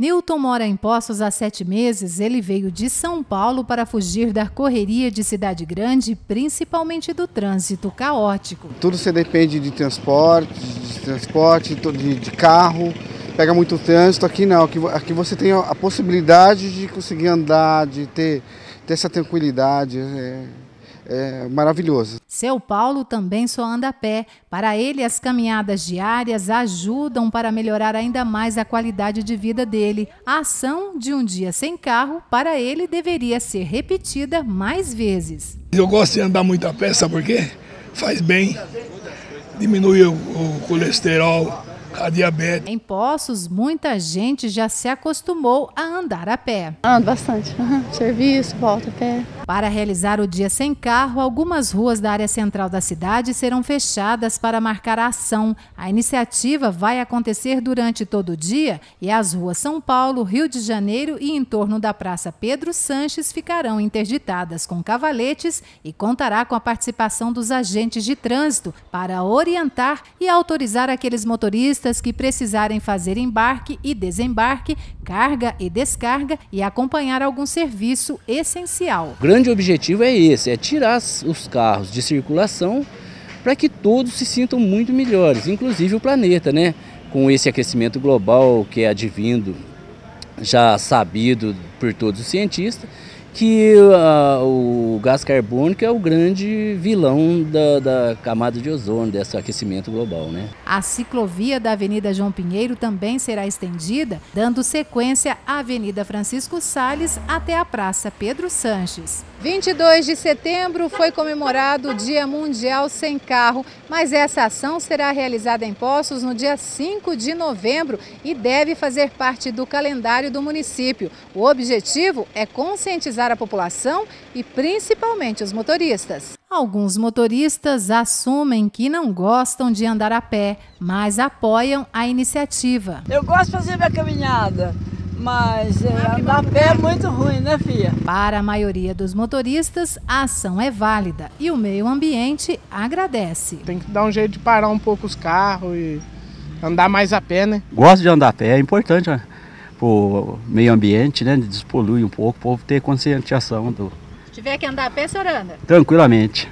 Newton mora em Poços há sete meses. Ele veio de São Paulo para fugir da correria de cidade grande, principalmente do trânsito caótico. Tudo você depende de transporte, de transporte, de, carro, pega muito trânsito. Aqui não, aqui, aqui você tem a possibilidade de conseguir andar, de ter, ter essa tranquilidade. É é maravilhoso. Seu Paulo também só anda a pé. Para ele, as caminhadas diárias ajudam para melhorar ainda mais a qualidade de vida dele. A ação de um dia sem carro, para ele, deveria ser repetida mais vezes. Eu gosto de andar muito a pé, sabe por quê? Faz bem, diminui o, o colesterol, a diabetes. Em Poços, muita gente já se acostumou a andar a pé. Ando bastante. Uhum. Serviço, volta a pé. Para realizar o dia sem carro, algumas ruas da área central da cidade serão fechadas para marcar a ação. A iniciativa vai acontecer durante todo o dia e as ruas São Paulo, Rio de Janeiro e em torno da Praça Pedro Sanches ficarão interditadas com cavaletes e contará com a participação dos agentes de trânsito para orientar e autorizar aqueles motoristas que precisarem fazer embarque e desembarque, carga e descarga e acompanhar algum serviço essencial. Grande grande objetivo é esse, é tirar os carros de circulação para que todos se sintam muito melhores, inclusive o planeta, né? Com esse aquecimento global que é advindo, já sabido por todos os cientistas, que uh, o gás carbônico é o grande vilão da, da, camada de ozônio, desse aquecimento global. Né? A ciclovia da Avenida João Pinheiro também será estendida, dando sequência à Avenida Francisco Sales até a Praça Pedro Sanches. 22 de setembro foi comemorado o Dia Mundial Sem Carro, mas essa ação será realizada em Poços no dia 5 de novembro e deve fazer parte do calendário do município. O objetivo é conscientizar a população e principalmente os motoristas. Alguns motoristas assumem que não gostam de andar a pé, mas apoiam a iniciativa. Eu gosto de fazer minha caminhada. Mas é, andar a pé é muito ruim, né, filha? Para a maioria dos motoristas, a ação é válida e o meio ambiente agradece. Tem que dar um jeito de parar um pouco os carros e andar mais a pé, né? Gosto de andar a pé, é importante né? Para o meio ambiente, né? Despolui um pouco, o povo ter conscientização do. Se tiver que andar a pé, senhor anda? Tranquilamente.